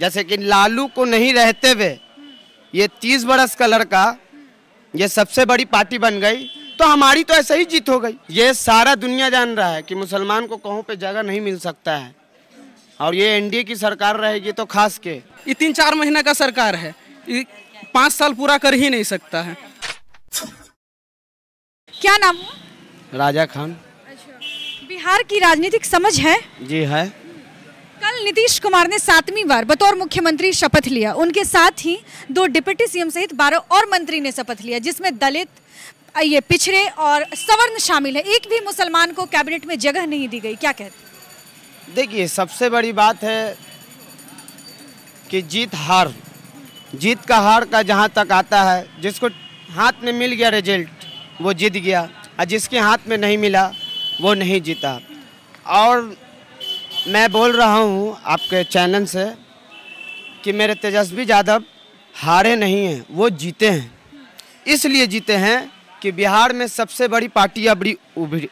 जैसे कि लालू को नहीं रहते हुए ये तीस बरस का लड़का ये सबसे बड़ी पार्टी बन गई तो हमारी तो ऐसे ही जीत हो गई। ये सारा दुनिया जान रहा है कि मुसलमान को कहीं पे जगह नहीं मिल सकता है। और ये एनडीए की सरकार रहेगी तो खास के। ये तीन चार महीने का सरकार है। ये पाँच साल पूरा कर ही नहीं सकता है। क्या नाम राजा खान। अच्छा। बिहार की राजनीतिक समझ है? जी है। नीतीश कुमार ने सातवीं बार बतौर मुख्यमंत्री शपथ लिया। उनके साथ ही दो डिप्टी सीएम सहित बारह और मंत्री ने शपथ लिया, जिसमें दलित ये पिछड़े और सवर्ण शामिल है। एक भी मुसलमान को कैबिनेट में जगह नहीं दी गई। क्या कहते देखिए, सबसे बड़ी बात है कि जीत हार, जीत का हार का जहाँ तक आता है, जिसको हाथ में मिल गया रिज़ल्ट, वो जीत गया। और जिसके हाथ में नहीं मिला, वो नहीं जीता। और मैं बोल रहा हूँ आपके चैनल से कि मेरे तेजस्वी यादव हारे नहीं हैं, वो जीते हैं। इसलिए जीते हैं कि बिहार में सबसे बड़ी पार्टी अबड़ी उभरी।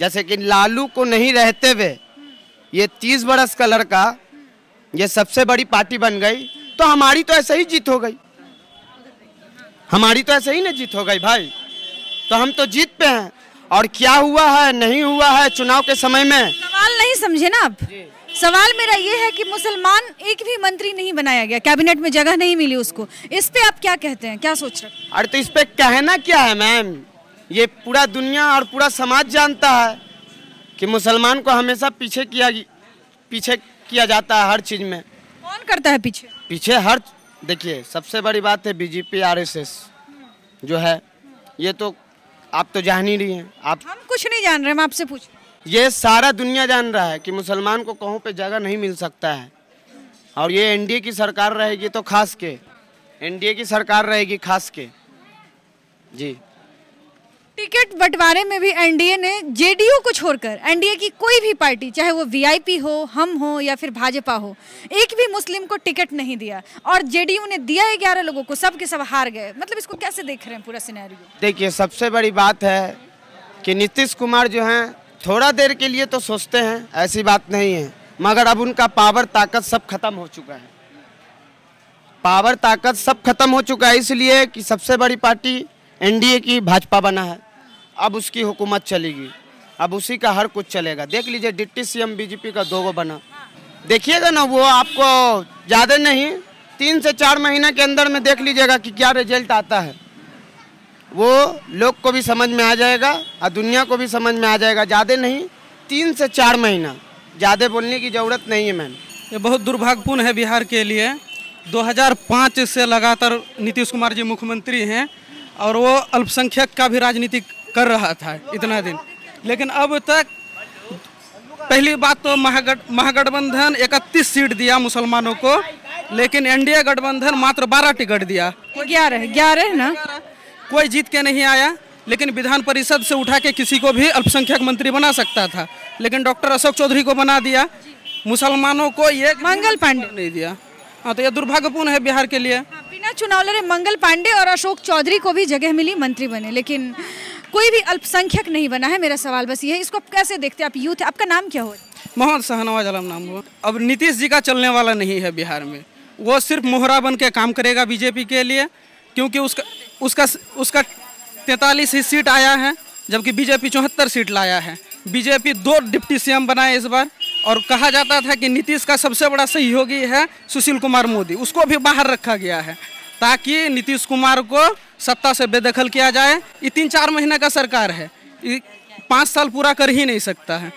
जैसे कि लालू को नहीं रहते हुए ये तीस बरस का लड़का ये सबसे बड़ी पार्टी बन गई तो हमारी तो ऐसे ही जीत हो गई। हमारी तो ऐसे ही ना जीत हो गई भाई। तो हम तो जीत पे हैं। और क्या हुआ है, नहीं हुआ है चुनाव के समय में समझे ना आप? सवाल मेरा ये है कि मुसलमान एक भी मंत्री नहीं बनाया गया कैबिनेट में जगह नहीं मिली उसको। इस पे आप क्या कहते हैं? क्या सोच रहे हैं? अरे तो इस पे कहना क्या है मैम? ये पूरा दुनिया और पूरा समाज जानता है कि मुसलमान को हमेशा पीछे किया पीछे किया जाता है हर चीज़ में। कौन करता है पीछे? पीछे हर देखिए सबसे बड़ी बात है बीजेपी आरएसएस जो है। ये तो आप तो जान ही रही हैं। आप हम कुछ नहीं जान रहे हम आपसे पूछ ये सारा दुनिया जान रहा है कि मुसलमान को कहीं पे जगह नहीं मिल सकता है। और ये एनडीए की सरकार रहेगी तो खास के एनडीए की सरकार रहेगी खास के। जी। टिकट बंटवारे में भी एनडीए ने जेडीयू को छोड़कर एनडीए की कोई भी पार्टी चाहे वो वीआईपी हो हम हो या फिर भाजपा हो एक भी मुस्लिम को टिकट नहीं दिया। और जेडीयू ने दिया है ग्यारह लोगों को सब के सब हार गए। मतलब इसको कैसे देख रहे हैं पूरा सिनेरियो देखिए सबसे बड़ी बात है कि नीतीश कुमार जो हैं थोड़ा देर के लिए तो सोचते हैं, ऐसी बात नहीं है। मगर अब उनका पावर, ताकत सब खत्म हो चुका है। पावर, ताकत सब खत्म हो चुका है, इसलिए कि सबसे बड़ी पार्टी एनडीए की भाजपा बना है। अब उसकी हुकूमत चलेगी। अब उसी का हर कुछ चलेगा। देख लीजिए, डिप्टी सीएम बीजेपी का दो गो बना। देखिएगा ना, वो आपको ज़्यादा नहीं, तीन से चार महीने के अंदर में देख लीजिएगा कि क्या रिज़ल्ट आता है। वो लोग को भी समझ में आ जाएगा और दुनिया को भी समझ में आ जाएगा। ज़्यादा नहीं तीन से चार महीना। ज़्यादा बोलने की ज़रूरत नहीं है मैम। ये बहुत दुर्भाग्यपूर्ण है बिहार के लिए। 2005 से लगातार नीतीश कुमार जी मुख्यमंत्री हैं और वो अल्पसंख्यक का भी राजनीति कर रहा था इतना दिन। लेकिन अब तक पहली बात तो महागठ महागठबंधन 31 सीट दिया मुसलमानों को लेकिन एनडीए गठबंधन मात्र 12 टिकट दिया। ग्यारह ग्यारह ना? कोई जीत के नहीं आया लेकिन विधान परिषद से उठा के किसी को भी अल्पसंख्यक मंत्री बना सकता था। लेकिन डॉक्टर अशोक चौधरी को बना दिया। मुसलमानों को ये मंगल पांडे। नहीं दिया। हाँ तो ये दुर्भाग्यपूर्ण है बिहार के लिए। हाँ, बिना चुनाव लड़े मंगल पांडे और अशोक चौधरी को भी जगह मिली मंत्री बने। लेकिन कोई भी अल्पसंख्यक नहीं बना है मेरा सवाल बस ये है। इसको आप कैसे देखते हैं? आप यूथ आपका नाम क्या हो मोहम्मद शाहनवाज आलम नाम हुआ। अब नीतीश जी का चलने वाला नहीं है बिहार में। वो सिर्फ़ मोहरा बन के काम करेगा बीजेपी के लिए क्योंकि उसका उसका उसका तैंतालीस ही सीट आया है, जबकि बीजेपी चौहत्तर सीट लाया है। बीजेपी दो डिप्टी सीएम बनाए इस बार, और कहा जाता था कि नीतीश का सबसे बड़ा सहयोगी है सुशील कुमार मोदी। उसको भी बाहर रखा गया है, ताकि नीतीश कुमार को सत्ता से बेदखल किया जाए। ये तीन चार महीने का सरकार है पाँच साल पूरा कर ही नहीं सकता है।